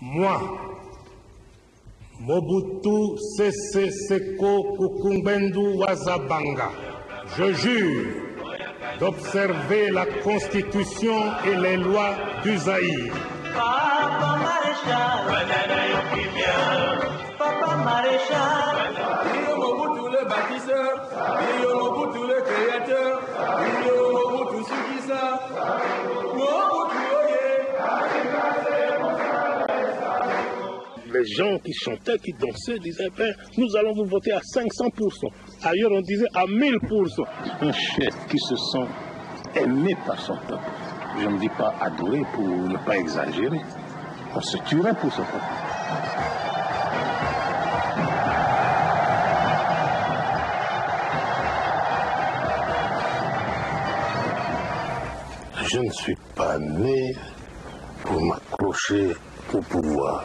Moi, Mobutu Sese Seko Kukumbendu Wazabanga, je jure d'observer la Constitution et les lois du Zaïre. Papa Maréchal, Papa Maréchal, Mobutu le les gens qui chantaient, qui dansaient, disaient ben, nous allons vous voter à 500%. Ailleurs, on disait à 1000%. Un chef qui se sent aimé par son peuple. Je ne dis pas adoré pour ne pas exagérer. On se tuerait pour ce peuple. Je ne suis pas né pour m'accrocher au pouvoir.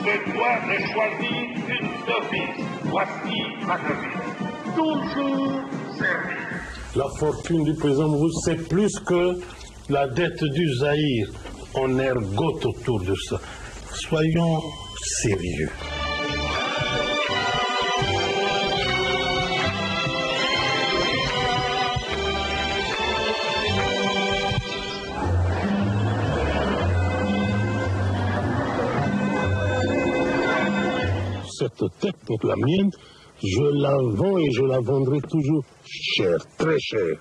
se doit de choisir une devise. Voici ma devise. Toujours servir. La fortune du président Mourou, c'est plus que la dette du Zaïre. On ergote autour de ça. Soyons sérieux. Cette tête, la mienne, je la vends et je la vendrai toujours cher, très cher.